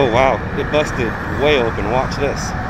Oh wow, it busted way open. Watch this.